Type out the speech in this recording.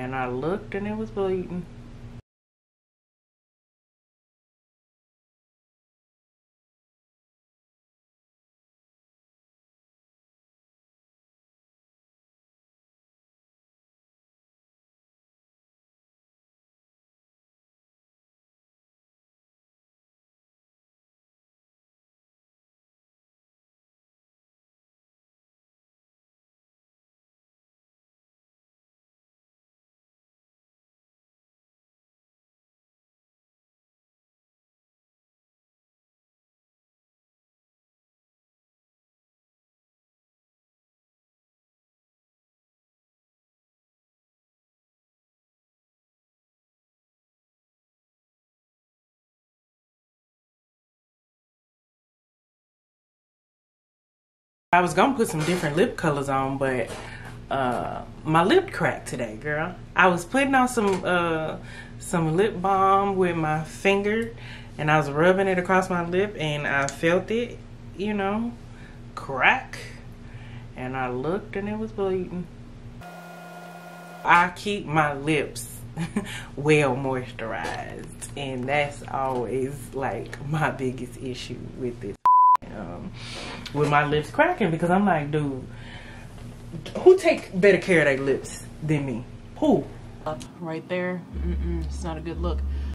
and I looked and it was bleeding. I was gonna put some different lip colors on, but uh, my lip cracked today, girl. I was putting on some uh, some lip balm with my finger, and I was rubbing it across my lip, and I felt it, you know, crack. And I looked, and it was bleeding. I keep my lips well moisturized, and that's always like my biggest issue with this um, with my lips cracking because I'm like, dude, who take better care of their lips than me? Who? Up right there, Mm-mm, it's not a good look.